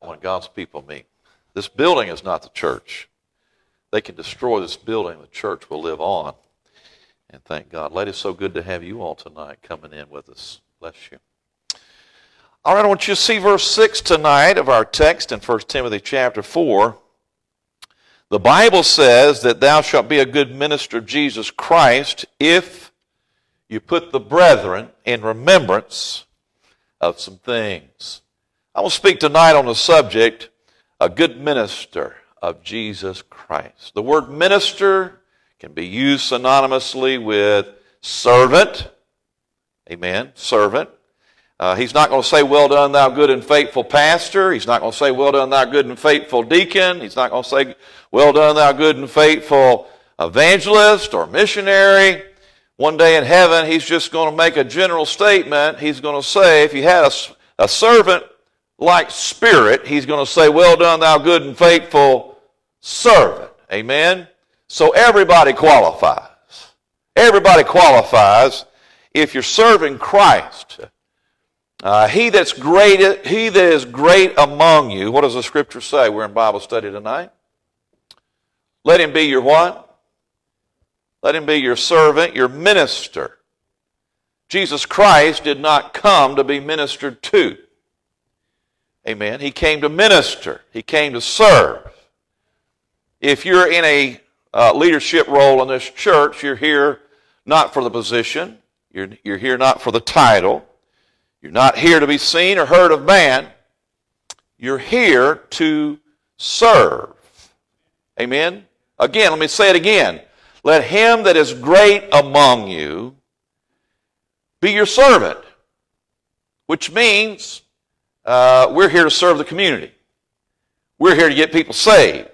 when God's people meet. This building is not the church. They can destroy this building, the church will live on. And thank God. Ladies, so good to have you all tonight coming in with us. Bless you. All right, I want you to see verse 6 tonight of our text in 1 Timothy chapter 4. The Bible says that thou shalt be a good minister of Jesus Christ if you put the brethren in remembrance of some things. I will speak tonight on the subject, a good minister of Jesus Christ. The word minister can be used synonymously with servant. Amen. Servant. Uh, he's not going to say, Well done, thou good and faithful pastor. He's not going to say, Well done, thou good and faithful deacon. He's not going to say, Well done, thou good and faithful evangelist or missionary. One day in heaven, he's just going to make a general statement. He's going to say, If you had a, a servant like spirit, he's going to say, Well done, thou good and faithful servant. Amen. So everybody qualifies. Everybody qualifies if you're serving Christ. Uh, he that's great, he that is great among you. What does the scripture say? We're in Bible study tonight. Let him be your what? Let him be your servant, your minister. Jesus Christ did not come to be ministered to. Amen. He came to minister. He came to serve. If you're in a uh, leadership role in this church, you're here not for the position. You're, you're here not for the title. You're not here to be seen or heard of man. You're here to serve. Amen? Again, let me say it again. Let him that is great among you be your servant, which means uh, we're here to serve the community. We're here to get people saved.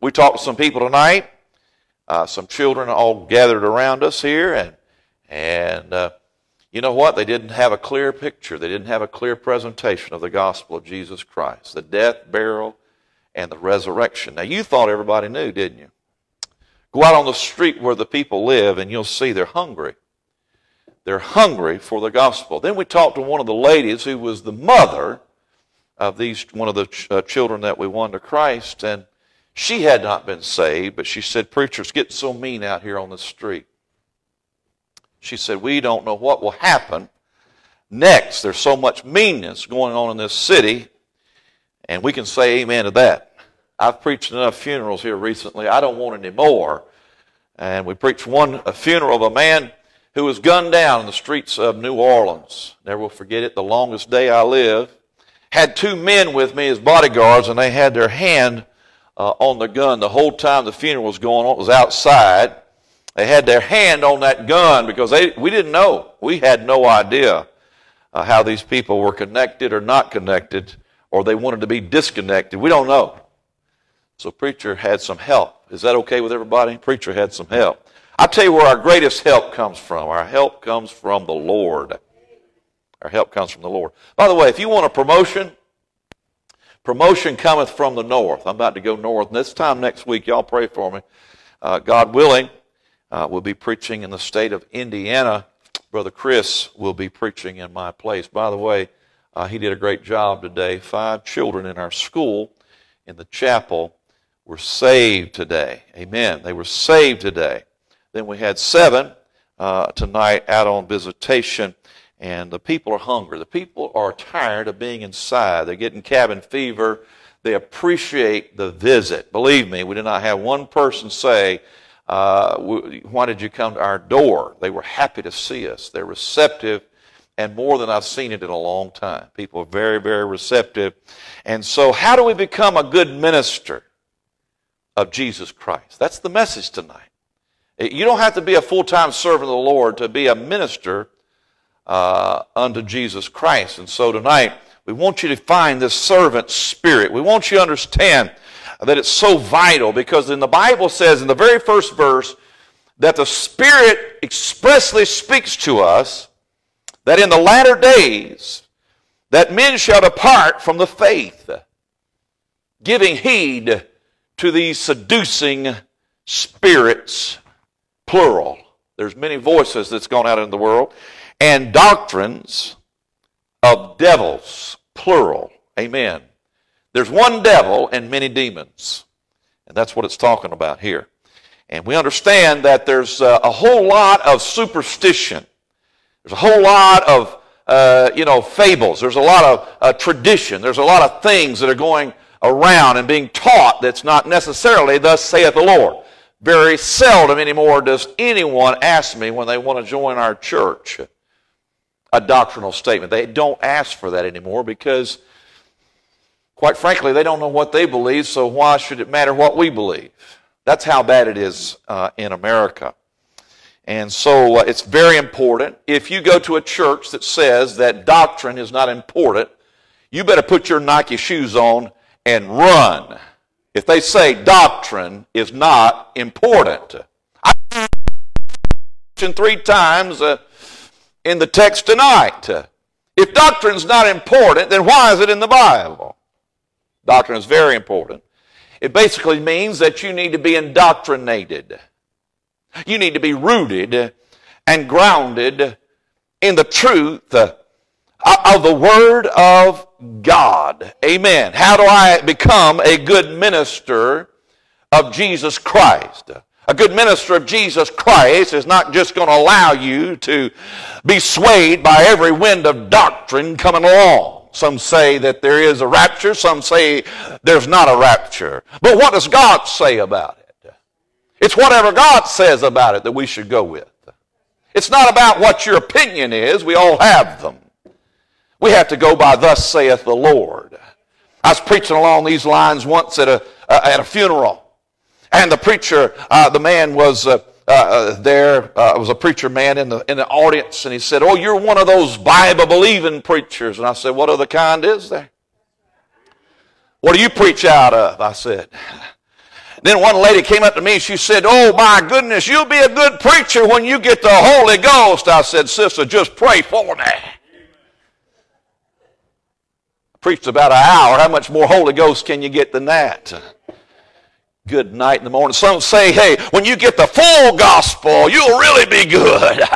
We talked to some people tonight, uh, some children all gathered around us here, and and uh, you know what? They didn't have a clear picture. They didn't have a clear presentation of the gospel of Jesus Christ, the death, burial, and the resurrection. Now, you thought everybody knew, didn't you? Go out on the street where the people live, and you'll see they're hungry. They're hungry for the gospel. Then we talked to one of the ladies who was the mother of these one of the ch- uh, children that we won to Christ, and she had not been saved, but she said, "Preachers get so mean out here on the street." She said, We don't know what will happen next. There's so much meanness going on in this city, and we can say amen to that. I've preached enough funerals here recently. I don't want any more. And we preached one a funeral of a man who was gunned down in the streets of New Orleans. Never will forget it. The longest day I live. Had two men with me as bodyguards, and they had their hand uh, on the gun the whole time the funeral was going on. It was outside. They had their hand on that gun because they, we didn't know. We had no idea uh, how these people were connected or not connected, or they wanted to be disconnected. We don't know. So preacher had some help. Is that okay with everybody? Preacher had some help. I'll tell you where our greatest help comes from. Our help comes from the Lord. Our help comes from the Lord. By the way, if you want a promotion, promotion cometh from the north. I'm about to go north. And this time next week, y'all pray for me. Uh, God willing, uh, will be preaching in the state of Indiana. Brother Chris will be preaching in my place. By the way, uh, he did a great job today. Five children in our school in the chapel were saved today. Amen. They were saved today. Then we had seven uh, tonight out on visitation, and the people are hungry. The people are tired of being inside. They're getting cabin fever. They appreciate the visit. Believe me, we did not have one person say, uh, why did you come to our door? They were happy to see us. They're receptive, and more than I've seen it in a long time. People are very, very receptive. And so, how do we become a good minister of Jesus Christ? That's the message tonight. You don't have to be a full time servant of the Lord to be a minister uh, unto Jesus Christ. And so, tonight, we want you to find this servant spirit. We want you to understand that it's so vital because in the Bible says in the very first verse that the Spirit expressly speaks to us that in the latter days that men shall depart from the faith, giving heed to these seducing spirits, plural. There's many voices that's gone out in the world, and doctrines of devils, plural. Amen. There's one devil and many demons. And that's what it's talking about here. And we understand that there's uh, a whole lot of superstition. There's a whole lot of, uh, you know, fables. There's a lot of uh, tradition. There's a lot of things that are going around and being taught that's not necessarily thus saith the Lord. Very seldom anymore does anyone ask me when they want to join our church a doctrinal statement. They don't ask for that anymore because, quite frankly, they don't know what they believe, so why should it matter what we believe? That's how bad it is uh, in America. And so uh, it's very important. If you go to a church that says that doctrine is not important, you better put your Nike shoes on and run. If they say doctrine is not important. I mentioned three times uh, in the text tonight. If doctrine's not important, then why is it in the Bible? Doctrine is very important. It basically means that you need to be indoctrinated. You need to be rooted and grounded in the truth of the Word of God. Amen. How do I become a good minister of Jesus Christ? A good minister of Jesus Christ is not just going to allow you to be swayed by every wind of doctrine coming along. Some say that there is a rapture, some say there's not a rapture. But what does God say about it? It's whatever God says about it that we should go with. It's not about what your opinion is, we all have them. We have to go by thus saith the Lord. I was preaching along these lines once at a, uh, at a funeral. And the preacher, uh, the man was uh, uh, uh there, uh, was a preacher man in the, in the audience, and he said, Oh, you're one of those Bible believing preachers. And I said, What other kind is there? What do you preach out of? I said. Then one lady came up to me and she said, Oh my goodness, you'll be a good preacher when you get the Holy Ghost. I said, Sister, just pray for me. Preached about an hour. How much more Holy Ghost can you get than that? Good night in the morning. Some say, hey, when you get the full gospel, you'll really be good.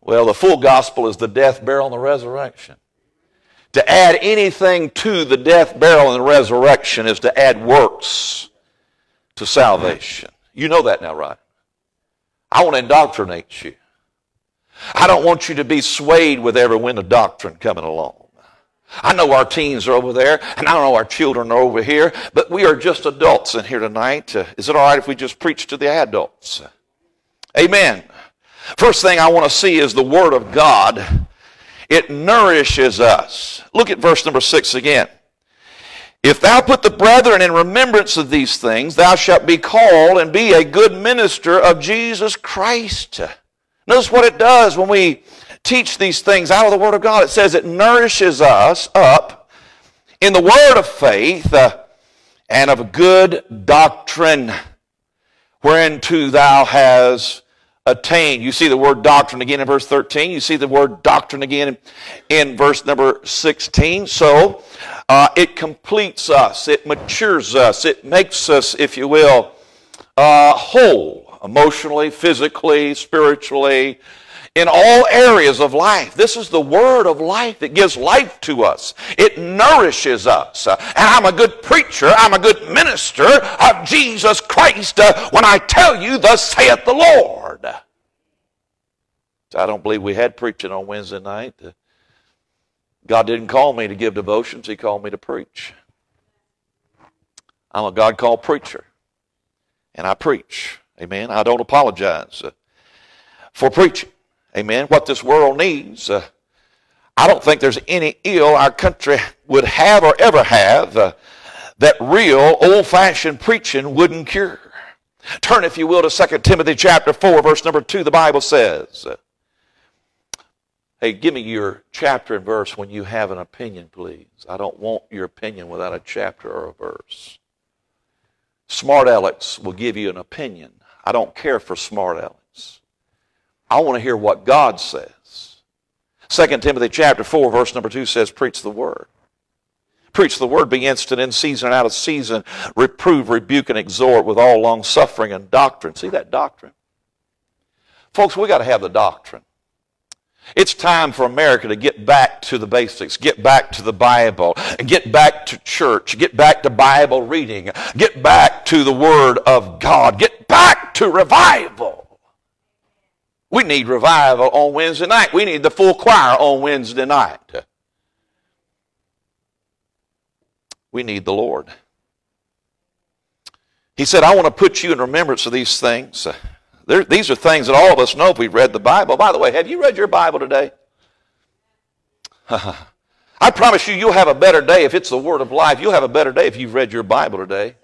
well, the full gospel is the death, burial, and the resurrection. To add anything to the death, burial, and the resurrection is to add works to salvation. You know that now, right? I want to indoctrinate you. I don't want you to be swayed with every wind of doctrine coming along. I know our teens are over there, and I know our children are over here, but we are just adults in here tonight. Uh, is it all right if we just preach to the adults? Amen. First thing I want to see is the Word of God. It nourishes us. Look at verse number six again. If thou put the brethren in remembrance of these things, thou shalt be called and be a good minister of Jesus Christ. Notice what it does when we teach these things out of the Word of God. It says it nourishes us up in the Word of faith uh, and of a good doctrine, whereunto thou hast attained. You see the word doctrine again in verse 13. You see the word doctrine again in, in verse number 16. So uh, it completes us, it matures us, it makes us, if you will, uh, whole emotionally, physically, spiritually, in all areas of life. This is the word of life that gives life to us. It nourishes us. and I'm a good preacher. I'm a good minister of Jesus Christ uh, when I tell you, thus saith the Lord. I don't believe we had preaching on Wednesday night. God didn't call me to give devotions. He called me to preach. I'm a God called preacher. And I preach. Amen. I don't apologize for preaching. Amen. What this world needs. Uh, I don't think there's any ill our country would have or ever have uh, that real old-fashioned preaching wouldn't cure. Turn, if you will, to 2 Timothy chapter 4, verse number 2. The Bible says, Hey, give me your chapter and verse when you have an opinion, please. I don't want your opinion without a chapter or a verse. Smart Alex will give you an opinion. I don't care for smart Alex. I want to hear what God says. 2 Timothy chapter 4, verse number 2 says, Preach the word. Preach the word, be instant in season and out of season, reprove, rebuke, and exhort with all long suffering and doctrine. See that doctrine? Folks, we got to have the doctrine. It's time for America to get back to the basics, get back to the Bible, get back to church, get back to Bible reading, get back to the Word of God, get back to revival. We need revival on Wednesday night. We need the full choir on Wednesday night. We need the Lord. He said, I want to put you in remembrance of these things. There, these are things that all of us know if we've read the Bible. By the way, have you read your Bible today? I promise you, you'll have a better day if it's the Word of life. You'll have a better day if you've read your Bible today.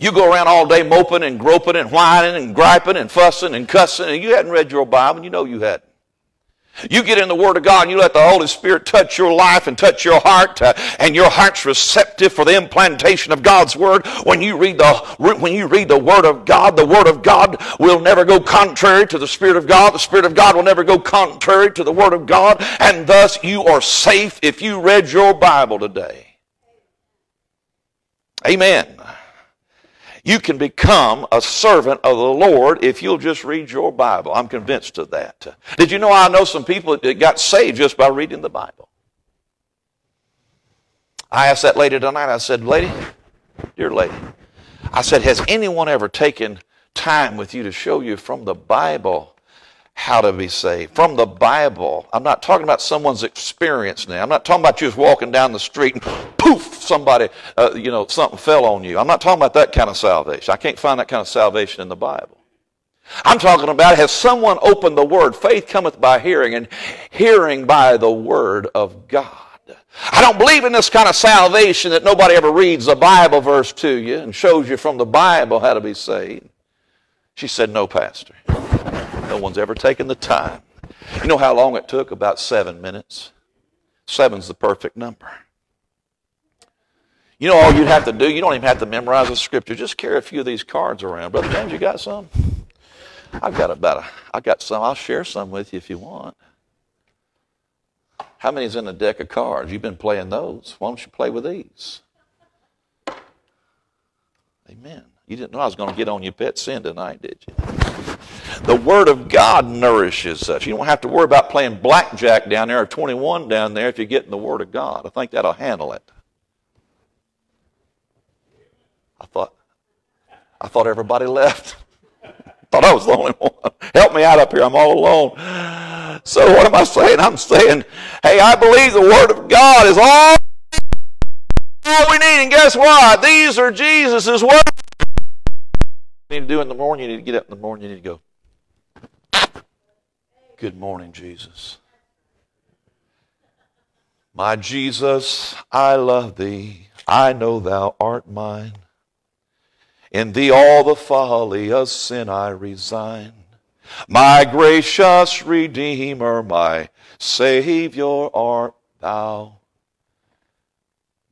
You go around all day moping and groping and whining and griping and fussing and cussing, and you hadn't read your Bible, and you know you hadn't. You get in the Word of God and you let the Holy Spirit touch your life and touch your heart, uh, and your heart's receptive for the implantation of God's Word. When you read the when you read the Word of God, the Word of God will never go contrary to the Spirit of God. The Spirit of God will never go contrary to the Word of God, and thus you are safe if you read your Bible today. Amen. You can become a servant of the Lord if you'll just read your Bible. I'm convinced of that. Did you know I know some people that got saved just by reading the Bible? I asked that lady tonight, I said, Lady, dear lady, I said, Has anyone ever taken time with you to show you from the Bible how to be saved. From the Bible. I'm not talking about someone's experience now. I'm not talking about you just walking down the street and poof, somebody, uh, you know, something fell on you. I'm not talking about that kind of salvation. I can't find that kind of salvation in the Bible. I'm talking about has someone opened the Word? Faith cometh by hearing, and hearing by the Word of God. I don't believe in this kind of salvation that nobody ever reads a Bible verse to you and shows you from the Bible how to be saved. She said, No, Pastor. No one's ever taken the time. You know how long it took? About seven minutes. Seven's the perfect number. You know all you'd have to do? You don't even have to memorize the scripture. Just carry a few of these cards around. Brother James, you got some? I've got about a, I got some. I'll share some with you if you want. How many's in a deck of cards? You've been playing those. Why don't you play with these? Amen. You didn't know I was going to get on your pet sin tonight, did you? The Word of God nourishes us. You don't have to worry about playing blackjack down there or 21 down there if you're getting the Word of God. I think that'll handle it. I thought, I thought everybody left. thought I was the only one. Help me out up here. I'm all alone. So what am I saying? I'm saying, hey, I believe the Word of God is all, all we need. And guess what? These are Jesus' words. Need to do in the morning, you need to get up in the morning, you need to go. Good morning, Jesus. My Jesus, I love thee. I know thou art mine. In thee all the folly of sin I resign. My gracious Redeemer, my Savior art thou.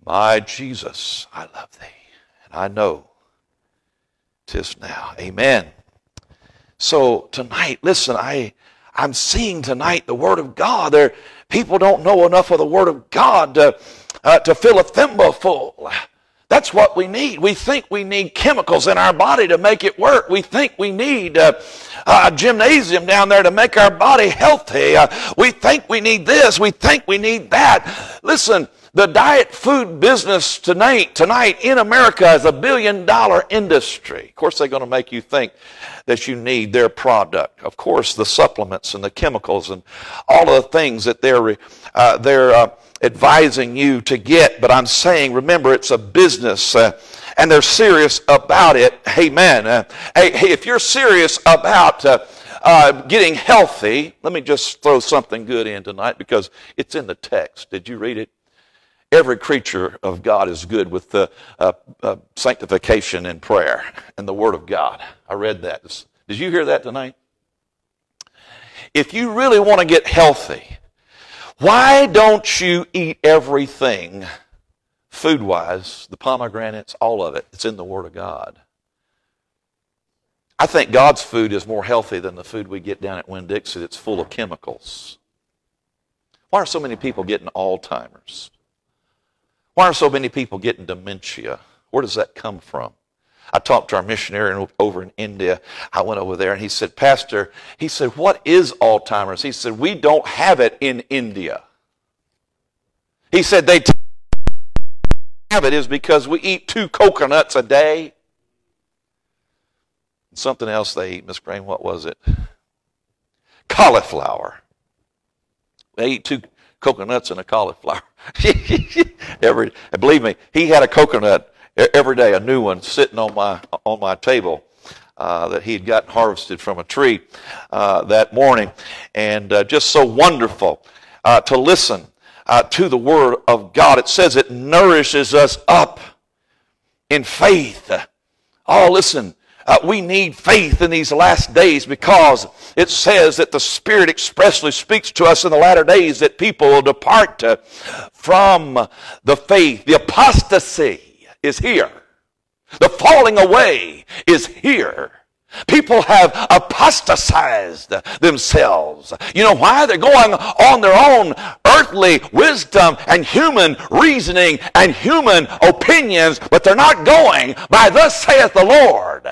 My Jesus, I love thee, and I know tis now. Amen. So tonight, listen, I I'm seeing tonight the Word of God. There, people don't know enough of the Word of God to, uh, to fill a thimble full. That's what we need. We think we need chemicals in our body to make it work. We think we need uh, a gymnasium down there to make our body healthy. Uh, we think we need this. We think we need that. Listen, the diet food business tonight, tonight in America is a billion dollar industry. Of course, they're going to make you think that you need their product. Of course, the supplements and the chemicals and all of the things that they're, uh, they're uh, advising you to get. But I'm saying, remember, it's a business. Uh, and they're serious about it. Amen. Uh, hey, hey, if you're serious about uh, uh, getting healthy, let me just throw something good in tonight because it's in the text. Did you read it? Every creature of God is good with the uh, uh, sanctification and prayer and the Word of God. I read that. Did you hear that tonight? If you really want to get healthy, why don't you eat everything food wise, the pomegranates, all of it? It's in the Word of God. I think God's food is more healthy than the food we get down at Winn Dixie that's full of chemicals. Why are so many people getting Alzheimer's? Why are so many people getting dementia? Where does that come from? I talked to our missionary over in India. I went over there and he said, Pastor, he said, what is Alzheimer's? He said, we don't have it in India. He said, they have it is because we eat two coconuts a day. Something else they eat, Miss Crane, what was it? Cauliflower. They eat two coconuts and a cauliflower. every, believe me, he had a coconut every day, a new one sitting on my on my table. Uh, that he had gotten harvested from a tree uh, that morning, and uh, just so wonderful uh, to listen uh, to the Word of God. It says it nourishes us up in faith. Oh, listen, uh, we need faith in these last days because it says that the Spirit expressly speaks to us in the latter days that people will depart uh, from the faith. The apostasy is here. The falling away is here. People have apostatized themselves. You know why? They're going on their own earthly wisdom and human reasoning and human opinions, but they're not going by thus saith the Lord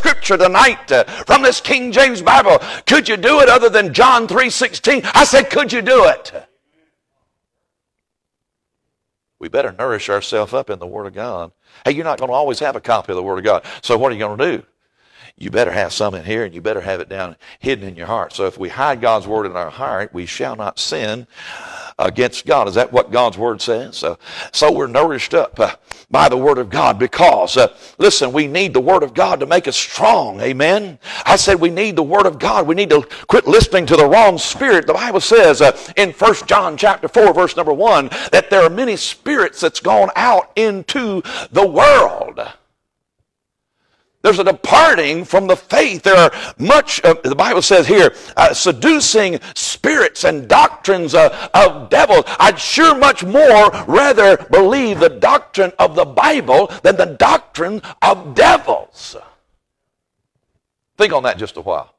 scripture tonight uh, from this King James Bible. Could you do it other than John 3.16? I said, could you do it? We better nourish ourselves up in the Word of God. Hey, you're not going to always have a copy of the Word of God. So what are you going to do? You better have some in here and you better have it down hidden in your heart. So if we hide God's Word in our heart, we shall not sin against God. Is that what God's Word says? So, so we're nourished up uh, by the Word of God because, uh, listen, we need the Word of God to make us strong. Amen. I said we need the Word of God. We need to quit listening to the wrong spirit. The Bible says uh, in 1 John chapter 4 verse number 1 that there are many spirits that's gone out into the world. There's a departing from the faith. There are much, uh, the Bible says here, uh, seducing spirits and doctrines uh, of devils. I'd sure much more rather believe the doctrine of the Bible than the doctrine of devils. Think on that just a while.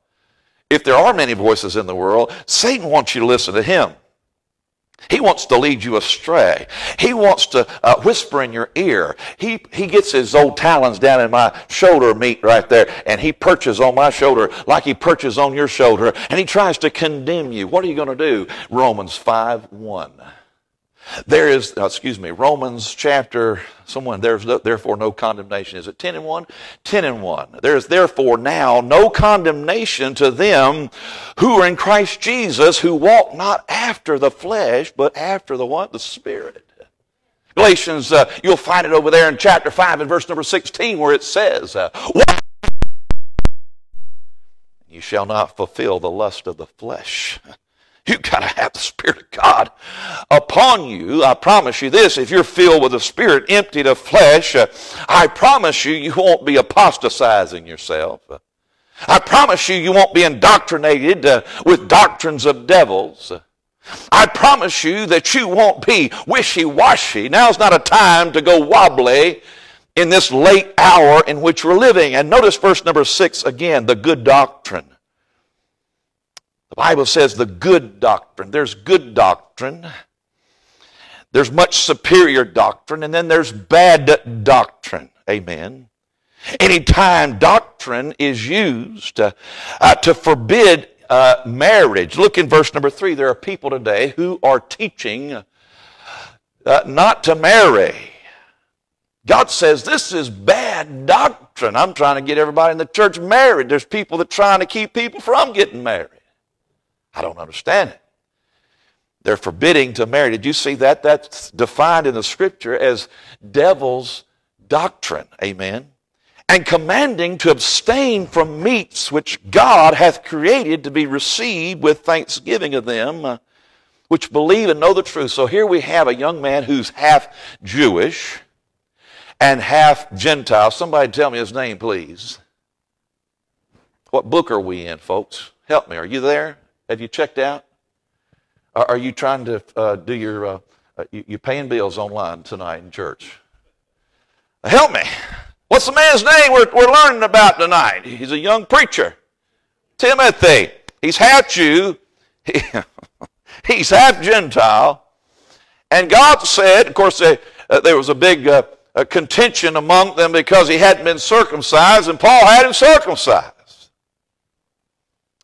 If there are many voices in the world, Satan wants you to listen to him. He wants to lead you astray. He wants to uh, whisper in your ear. He, he gets his old talons down in my shoulder meat right there, and he perches on my shoulder like he perches on your shoulder, and he tries to condemn you. What are you going to do? Romans 5 1. There is, uh, excuse me, Romans chapter, someone, there's no, therefore no condemnation. Is it 10 and 1? 10 and 1. There is therefore now no condemnation to them who are in Christ Jesus, who walk not after the flesh, but after the what? The Spirit. Galatians, uh, you'll find it over there in chapter 5 and verse number 16 where it says, uh, You shall not fulfill the lust of the flesh. You got to have the Spirit of God upon you. I promise you this if you're filled with the Spirit, emptied of flesh, uh, I promise you, you won't be apostatizing yourself. I promise you, you won't be indoctrinated uh, with doctrines of devils. I promise you that you won't be wishy washy. Now's not a time to go wobbly in this late hour in which we're living. And notice verse number six again the good doctrine. The Bible says the good doctrine. There's good doctrine. There's much superior doctrine, and then there's bad doctrine. Amen. Anytime doctrine is used uh, uh, to forbid uh, marriage, look in verse number three. There are people today who are teaching uh, not to marry. God says this is bad doctrine. I'm trying to get everybody in the church married. There's people that are trying to keep people from getting married. I don't understand it. They're forbidding to marry. Did you see that? That's defined in the scripture as devil's doctrine. Amen. And commanding to abstain from meats which God hath created to be received with thanksgiving of them uh, which believe and know the truth. So here we have a young man who's half Jewish and half Gentile. Somebody tell me his name, please. What book are we in, folks? Help me. Are you there? Have you checked out? Are you trying to uh, do your, uh, uh you, paying bills online tonight in church? Help me. What's the man's name we're, we're learning about tonight? He's a young preacher. Timothy. He's half Jew. He, he's half Gentile. And God said, of course, uh, there was a big uh, a contention among them because he hadn't been circumcised, and Paul had him circumcised.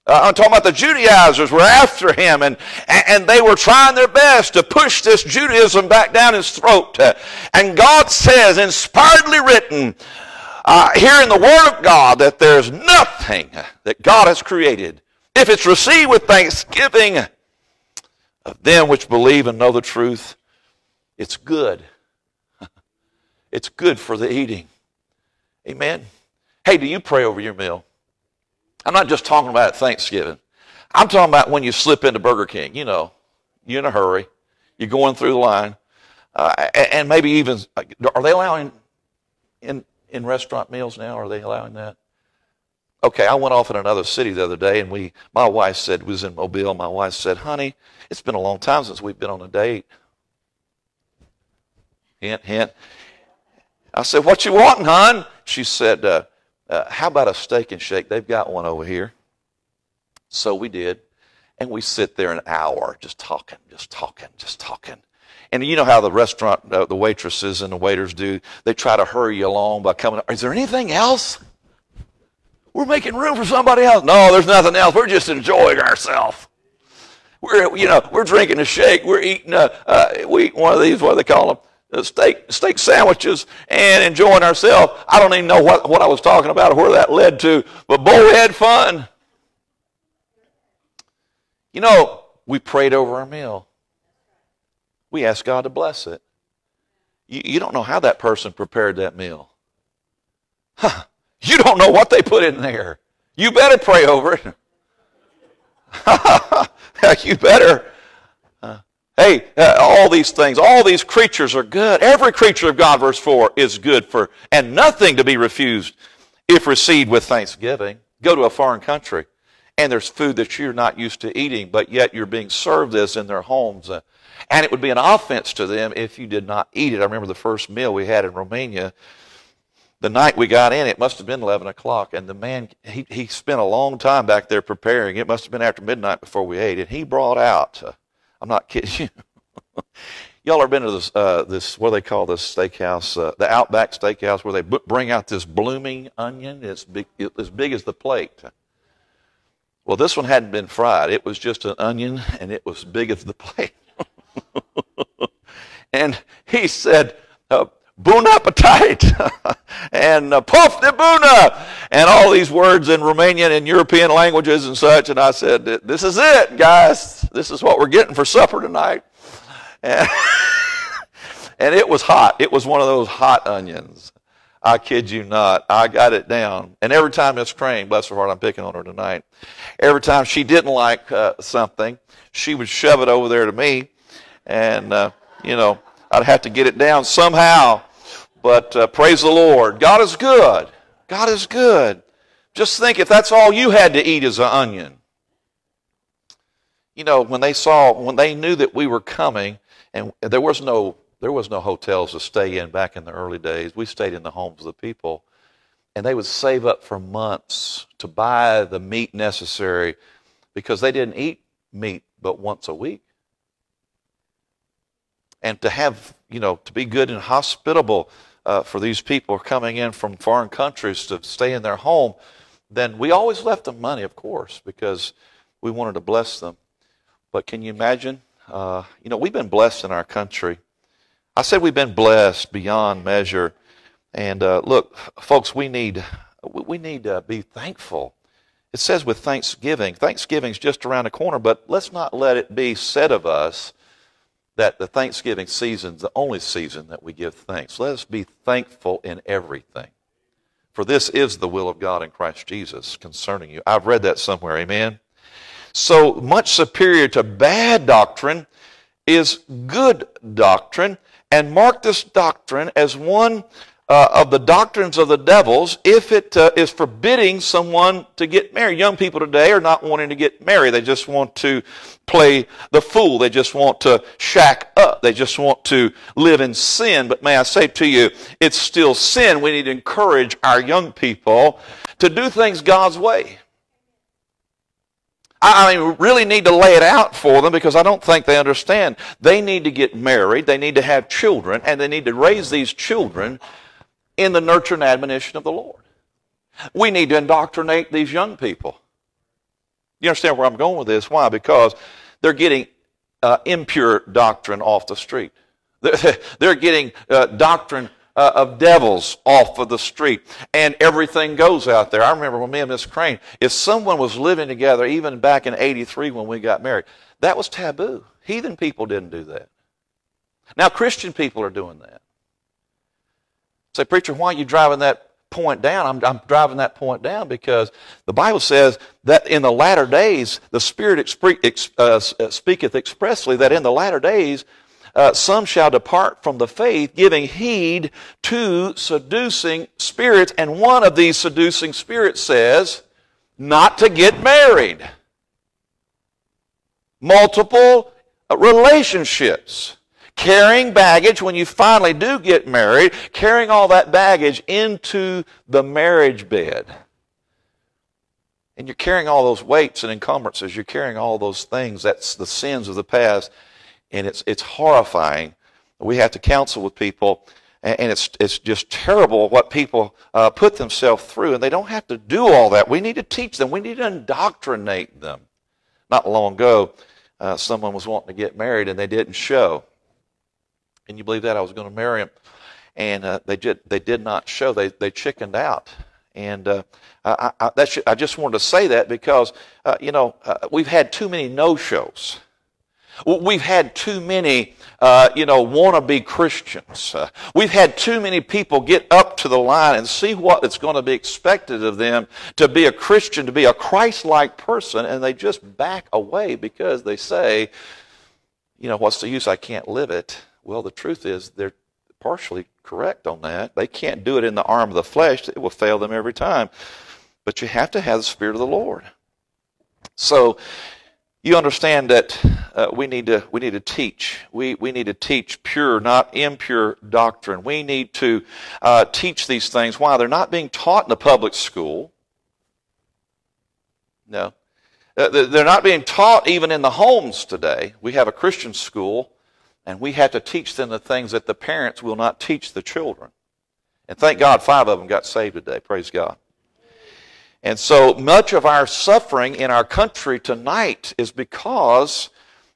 Uh, I'm talking about the Judaizers were after him, and, and they were trying their best to push this Judaism back down his throat. Uh, and God says, inspiredly written uh, here in the Word of God, that there's nothing that God has created. If it's received with thanksgiving of them which believe and know the truth, it's good. It's good for the eating. Amen. Hey, do you pray over your meal? I'm not just talking about Thanksgiving. I'm talking about when you slip into Burger King. You know, you're in a hurry. You're going through the line. Uh, and maybe even, are they allowing in, in restaurant meals now? Are they allowing that? Okay, I went off in another city the other day, and we, my wife said, was in Mobile. My wife said, honey, it's been a long time since we've been on a date. Hint, hint. I said, what you wanting, hon? She said, uh, uh, how about a steak and shake? They've got one over here. So we did. And we sit there an hour just talking, just talking, just talking. And you know how the restaurant, uh, the waitresses and the waiters do, they try to hurry you along by coming, is there anything else? We're making room for somebody else. No, there's nothing else. We're just enjoying ourselves. We're, you know, we're drinking a shake. We're eating, a, uh, we eat one of these, what do they call them? Uh, steak, steak sandwiches and enjoying ourselves. I don't even know what, what I was talking about or where that led to, but boy, we had fun. You know, we prayed over our meal. We asked God to bless it. You, you don't know how that person prepared that meal. Huh. You don't know what they put in there. You better pray over it. you better. Hey, uh, all these things, all these creatures are good. Every creature of God, verse 4, is good for, and nothing to be refused if received with thanksgiving. Go to a foreign country and there's food that you're not used to eating, but yet you're being served this in their homes. Uh, and it would be an offense to them if you did not eat it. I remember the first meal we had in Romania. The night we got in, it must have been 11 o'clock, and the man, he, he spent a long time back there preparing. It must have been after midnight before we ate, and he brought out uh, I'm not kidding you. Y'all ever been to this, uh, this, what do they call this steakhouse, uh, the Outback Steakhouse, where they b- bring out this blooming onion? It's big, as big as the plate. Well, this one hadn't been fried. It was just an onion, and it was big as the plate. and he said, uh, bon appetit, and uh, puff de buna, and all these words in Romanian and European languages and such. And I said, this is it, guys. This is what we're getting for supper tonight. And, and it was hot. It was one of those hot onions. I kid you not. I got it down. And every time Miss Crane, bless her heart, I'm picking on her tonight. Every time she didn't like uh, something, she would shove it over there to me. And, uh, you know, I'd have to get it down somehow. But uh, praise the Lord. God is good. God is good. Just think if that's all you had to eat is an onion. You know, when they saw, when they knew that we were coming, and there was no, there was no hotels to stay in back in the early days. We stayed in the homes of the people, and they would save up for months to buy the meat necessary because they didn't eat meat but once a week. And to have, you know, to be good and hospitable uh, for these people coming in from foreign countries to stay in their home, then we always left them money, of course, because we wanted to bless them. But can you imagine? Uh, you know, we've been blessed in our country. I said we've been blessed beyond measure. And uh, look, folks, we need we need to be thankful. It says with thanksgiving. Thanksgiving's just around the corner, but let's not let it be said of us that the Thanksgiving season is the only season that we give thanks. Let us be thankful in everything. For this is the will of God in Christ Jesus concerning you. I've read that somewhere, amen? So much superior to bad doctrine is good doctrine, and mark this doctrine as one uh, of the doctrines of the devils if it uh, is forbidding someone to get married. Young people today are not wanting to get married. They just want to play the fool. They just want to shack up. They just want to live in sin. But may I say to you, it's still sin. We need to encourage our young people to do things God's way. I mean, really need to lay it out for them because I don't think they understand. They need to get married, they need to have children, and they need to raise these children in the nurture and admonition of the Lord. We need to indoctrinate these young people. You understand where I'm going with this? Why? Because they're getting uh, impure doctrine off the street. They're, getting uh, doctrine uh, of devils off of the street, and everything goes out there. I remember when me and Miss Crane, if someone was living together, even back in '83 when we got married, that was taboo. Heathen people didn't do that. Now Christian people are doing that. Say, preacher, why are you driving that point down? I'm, I'm driving that point down because the Bible says that in the latter days, the Spirit expre- uh, speaketh expressly that in the latter days uh, some shall depart from the faith, giving heed to seducing spirits. And one of these seducing spirits says, not to get married. Multiple uh, relationships. Carrying baggage when you finally do get married, carrying all that baggage into the marriage bed. And you're carrying all those weights and encumbrances. You're carrying all those things. That's the sins of the past and it's it's horrifying. We have to counsel with people, and it's it's just terrible what people uh, put themselves through, and they don't have to do all that. We need to teach them. We need to indoctrinate them. Not long ago, uh, someone was wanting to get married, and they didn't show. Can you believe that? I was going to marry him, and uh, they did they did not show. They they chickened out. And uh, I, I, should, I, just wanted to say that because, uh, you know, uh, we've had too many no-shows. We've had too many, uh, you know, wannabe Christians. Uh, we've had too many people get up to the line and see what is going to be expected of them to be a Christian, to be a Christ-like person, and they just back away because they say, you know, what's the use? I can't live it. Well, the truth is they're partially correct on that. They can't do it in the arm of the flesh. It will fail them every time. But you have to have the Spirit of the Lord. So, you understand that uh, we need to we need to teach. We we need to teach pure, not impure doctrine. We need to uh, teach these things. Why they're not being taught in the public school? No, uh, they're not being taught even in the homes today. We have a Christian school, and we have to teach them the things that the parents will not teach the children. And thank God, five of them got saved today. Praise God. And so much of our suffering in our country tonight is because,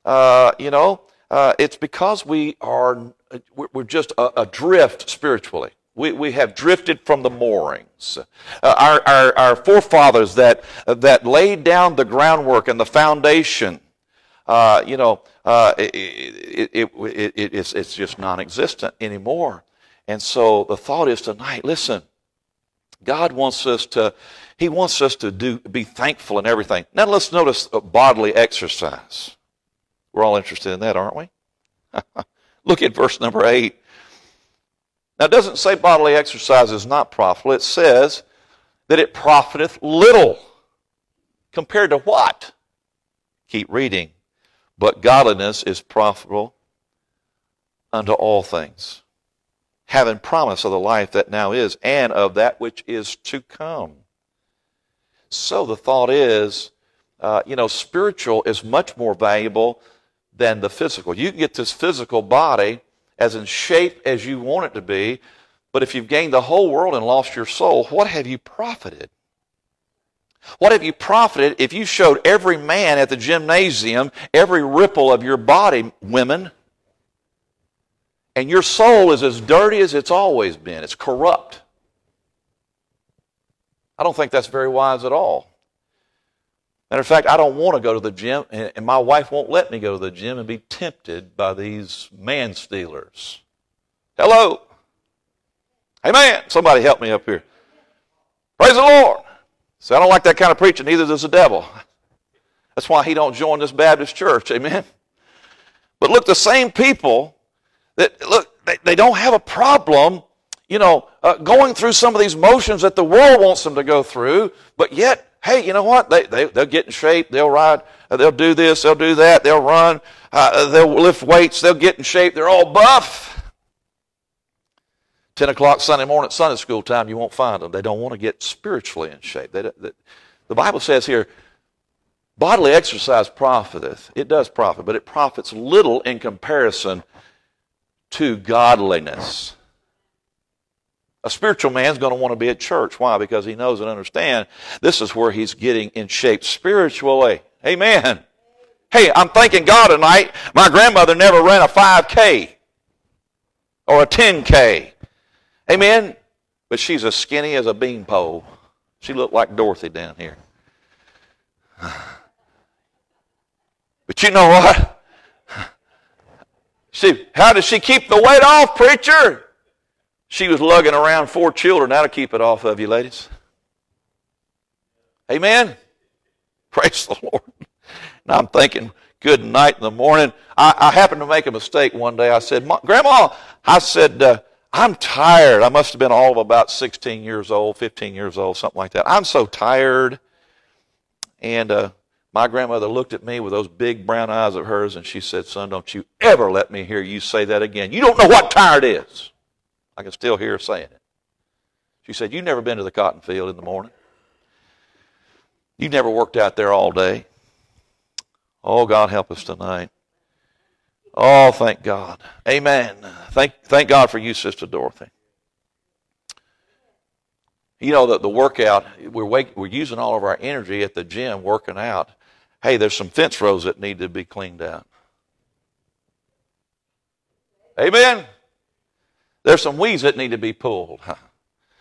uh, you know, uh, it's because we are, we're just adrift spiritually. We, we have drifted from the moorings. Uh, our, our, our forefathers that, that laid down the groundwork and the foundation, uh, you know, uh, it, it, it, it's, it's just non existent anymore. And so the thought is tonight, listen, God wants us to, He wants us to do, be thankful in everything. Now let's notice bodily exercise. We're all interested in that, aren't we? Look at verse number 8. Now it doesn't say bodily exercise is not profitable. It says that it profiteth little. Compared to what? Keep reading. But godliness is profitable unto all things having promise of the life that now is and of that which is to come. So the thought is, uh, you know, spiritual is much more valuable than the physical. You can get this physical body as in shape as you want it to be, but if you've gained the whole world and lost your soul, what have you profited? What have you profited if you showed every man at the gymnasium every ripple of your body, women? and your soul is as dirty as it's always been. It's corrupt. I don't think that's very wise at all. Matter of fact, I don't want to go to the gym, and my wife won't let me go to the gym and be tempted by these man stealers. Hello. Hey, man, somebody help me up here. Praise the Lord. See, I don't like that kind of preaching. Neither does the devil. That's why he don't join this Baptist church. Amen. But look, the same people that, look, they, they don't have a problem, you know, uh, going through some of these motions that the world wants them to go through, but yet, hey, you know what? They, they, they'll get in shape, they'll ride, uh, they'll do this, they'll do that, they'll run, uh, they'll lift weights, they'll get in shape, they're all buff. 10 o'clock Sunday morning at Sunday school time, you won't find them. They don't want to get spiritually in shape. They, they, the Bible says here, Bodily exercise profiteth. It does profit, but it profits little in comparison to godliness. A spiritual man's going to want to be at church. Why? Because he knows and understands this is where he's getting in shape spiritually. Amen. Hey, I'm thanking God tonight. My grandmother never ran a 5K or a 10K. Amen. But she's as skinny as a beanpole. She looked like Dorothy down here. But you know what? See, how does she keep the weight off, preacher? She was lugging around four children. That'll keep it off of you, ladies. Amen. Praise the Lord. And I'm thinking, good night in the morning. I, I happened to make a mistake one day. I said, Grandma, I said, uh, I'm tired. I must have been all of about 16 years old, 15 years old, something like that. I'm so tired. And uh, my grandmother looked at me with those big brown eyes of hers and she said, Son, don't you ever let me hear you say that again. You don't know what tired is. I can still hear her saying it. She said, You've never been to the cotton field in the morning. You've never worked out there all day. Oh, God help us tonight. Oh, thank God. Amen. Thank, thank God for you, Sister Dorothy. You know, that the workout, we're, wake, we're using all of our energy at the gym working out. Hey, there's some fence rows that need to be cleaned out. Amen. There's some weeds that need to be pulled.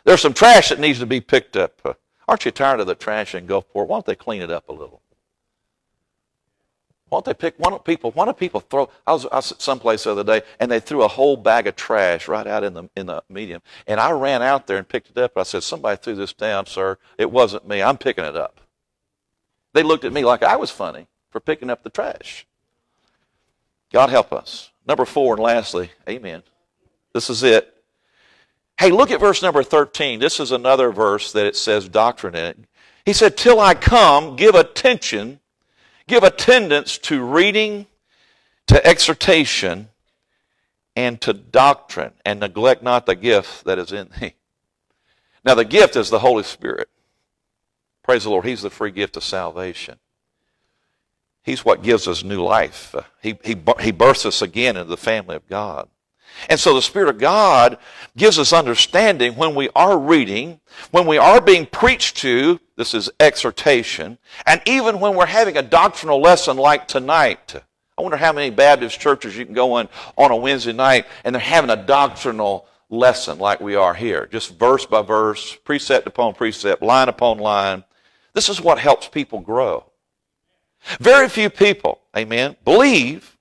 There's some trash that needs to be picked up. Aren't you tired of the trash in Gulfport? Why don't they clean it up a little? Why don't they pick? Why don't people? Why don't people throw? I was, I was someplace the other day, and they threw a whole bag of trash right out in the in the medium. And I ran out there and picked it up. I said, "Somebody threw this down, sir. It wasn't me. I'm picking it up." They looked at me like I was funny for picking up the trash. God help us. Number four, and lastly, Amen. This is it. Hey, look at verse number 13. This is another verse that it says doctrine in it. He said, Till I come, give attention Give attendance to reading, to exhortation, and to doctrine, and neglect not the gift that is in thee. Now, the gift is the Holy Spirit. Praise the Lord. He's the free gift of salvation. He's what gives us new life. He, he, he births us again into the family of God. And so the Spirit of God gives us understanding when we are reading, when we are being preached to, this is exhortation, and even when we're having a doctrinal lesson like tonight. I wonder how many Baptist churches you can go in on a Wednesday night and they're having a doctrinal lesson like we are here, just verse by verse, precept upon precept, line upon line. This is what helps people grow. Very few people, amen, believe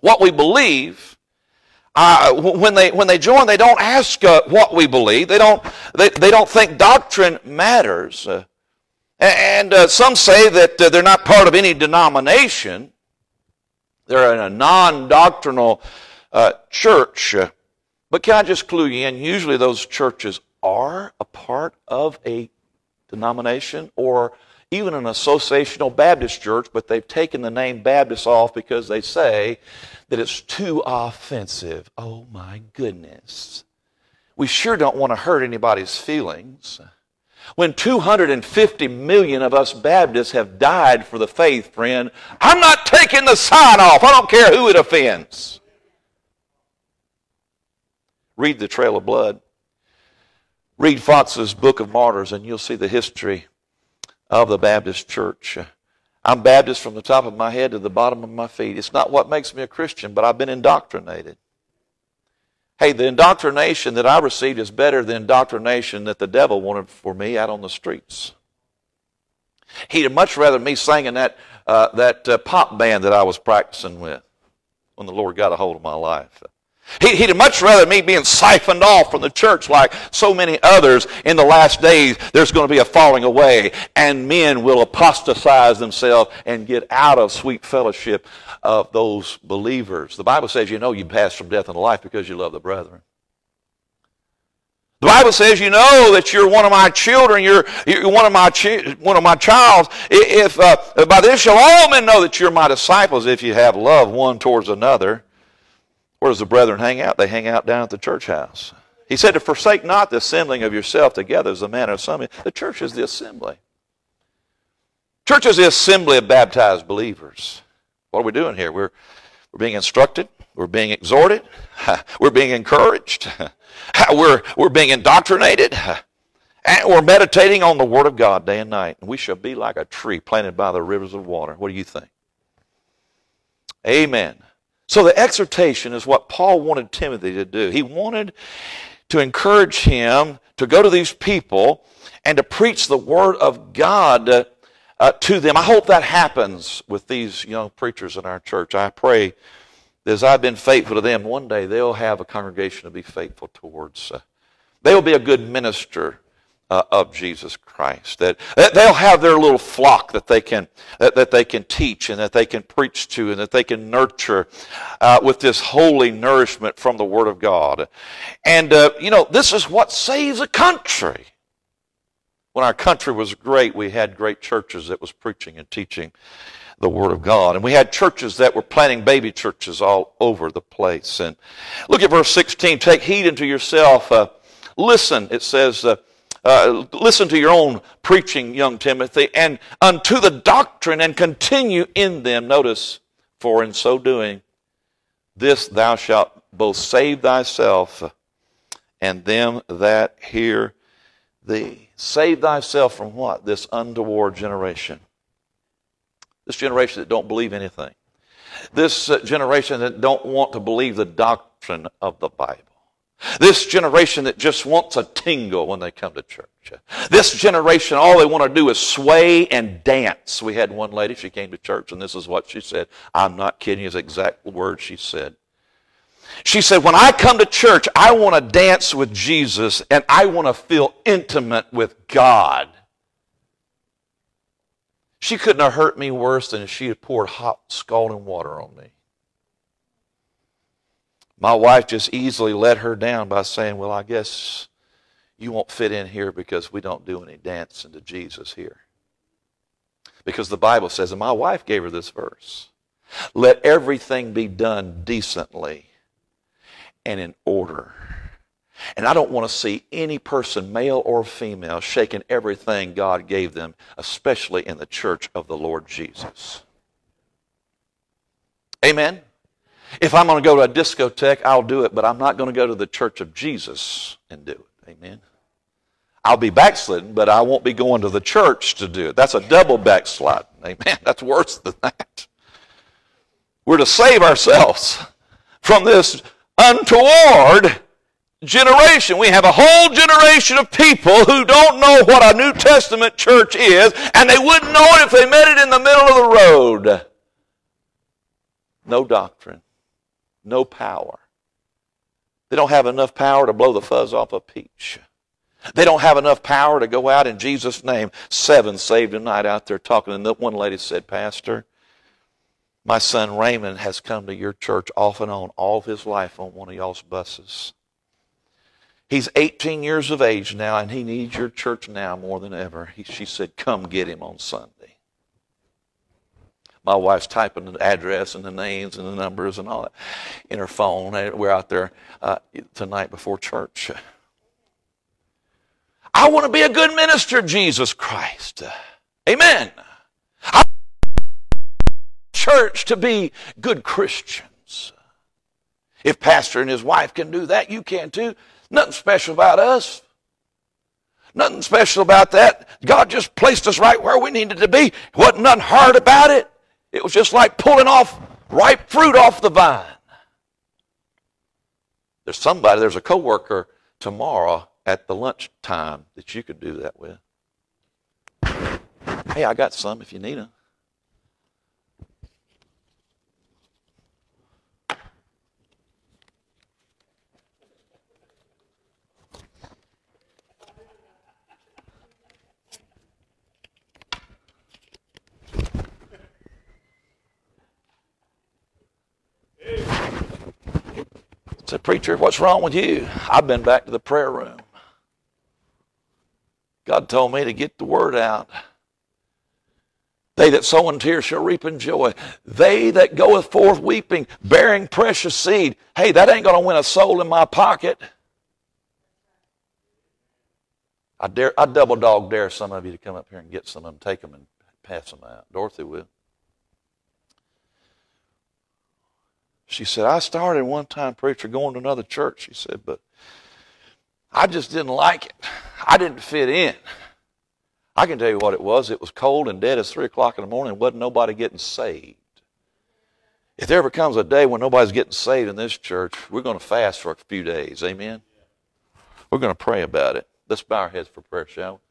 what we believe uh, when they when they join, they don't ask uh, what we believe. They don't they, they don't think doctrine matters. Uh, and uh, some say that uh, they're not part of any denomination. They're in a non-doctrinal uh, church. but can I just clue you in? Usually, those churches are a part of a denomination or even an associational Baptist church, but they've taken the name Baptist off because they say that it's too offensive. Oh my goodness. We sure don't want to hurt anybody's feelings. When 250 million of us Baptists have died for the faith, friend, I'm not taking the sign off. I don't care who it offends. Read the Trail of Blood. Read Fox's Book of Martyrs, and you'll see the history of the Baptist Church. I'm Baptist from the top of my head to the bottom of my feet. It's not what makes me a Christian, but I've been indoctrinated. Hey, the indoctrination that I received is better than indoctrination that the devil wanted for me out on the streets. He'd much rather me singing that, uh, that uh, pop band that I was practicing with when the Lord got a hold of my life. He'd much rather me being siphoned off from the church like so many others in the last days. There's going to be a falling away, and men will apostatize themselves and get out of sweet fellowship of those believers. The Bible says, you know, you pass from death into life because you love the brethren. The Bible says, you know that you're one of my children, you're, you're one of my one of my child. If uh, by this shall all men know that you're my disciples, if you have love one towards another. Where does the brethren hang out? They hang out down at the church house. He said to forsake not the assembling of yourself together as the manner of some. The church is the assembly. Church is the assembly of baptized believers. What are we doing here? We're, we're being instructed, we're being exhorted, we're being encouraged, we're, we're being indoctrinated, and we're meditating on the Word of God day and night. And we shall be like a tree planted by the rivers of water. What do you think? Amen. So the exhortation is what Paul wanted Timothy to do. He wanted to encourage him to go to these people and to preach the Word of God uh, to them. I hope that happens with these young preachers in our church. I pray that as I've been faithful to them, one day they'll have a congregation to be faithful towards. Uh, they'll be a good minister uh, of Jesus Christ. That, that, they'll have their little flock that they can that, that they can teach and that they can preach to and that they can nurture uh, with this holy nourishment from the Word of God. And uh, you know, this is what saves a country. When our country was great, we had great churches that was preaching and teaching the Word of God. And we had churches that were planting baby churches all over the place. And look at verse 16. Take heed unto yourself. Uh, listen, it says, uh, listen to your own preaching, young Timothy, and unto the doctrine and continue in them. Notice, for in so doing, this thou shalt both save thyself and them that hear thee. Save thyself from what? This untoward generation. This generation that don't believe anything. This uh, generation that don't want to believe the doctrine of the Bible. This generation that just wants a tingle when they come to church. This generation, all they want to do is sway and dance. We had one lady, she came to church, and this is what she said. I'm not kidding, is exact word she said. She said, When I come to church, I want to dance with Jesus and I want to feel intimate with God. She couldn't have hurt me worse than if she had poured hot, scalding water on me. My wife just easily let her down by saying, Well, I guess you won't fit in here because we don't do any dancing to Jesus here. Because the Bible says, and my wife gave her this verse let everything be done decently and in order. And I don't want to see any person, male or female, shaking everything God gave them, especially in the church of the Lord Jesus. Amen. If I'm going to go to a discotheque, I'll do it, but I'm not going to go to the church of Jesus and do it. Amen. I'll be backslidden, but I won't be going to the church to do it. That's a double backslide. Amen. That's worse than that. We're to save ourselves from this untoward generation. We have a whole generation of people who don't know what a New Testament church is, and they wouldn't know it if they met it in the middle of the road. No doctrine no power. They don't have enough power to blow the fuzz off a peach. They don't have enough power to go out in Jesus' name. Seven saved tonight out there talking. And one lady said, Pastor, my son Raymond has come to your church off and on all his life on one of y'all's buses. He's 18 years of age now, and he needs your church now more than ever. He, she said, Come get him on Sunday my wife's typing the address and the names and the numbers and all that in her phone. We're out there uh, tonight before church. I want to be a good minister Jesus Christ. Amen. I church to be good Christians. If pastor and his wife can do that, you can too. Nothing special about us. Nothing special about that. God just placed us right where we needed to be. Wasn't nothing hard about it. It was just like pulling off ripe fruit off the vine. There's somebody, there's a coworker tomorrow at the lunch time that you could do that with. Hey, I got some if you need them. Said, Preacher, what's wrong with you? I've been back to the prayer room. God told me to get the word out. They that sow in tears shall reap in joy. They that goeth forth weeping, bearing precious seed. Hey, that ain't going to win a soul in my pocket. I dare, I double dog dare some of you to come up here and get some of them, take them and pass them out. Dorothy will. She said, I started one time, preacher, going to another church. She said, but I just didn't like it. I didn't fit in. I can tell you what it was. It was cold and dead as 3 o'clock in the morning wasn't nobody getting saved. If there ever comes a day when nobody's getting saved in this church, we're going to fast for a few days. Amen? We're going to pray about it. Let's bow our heads for prayer, shall we?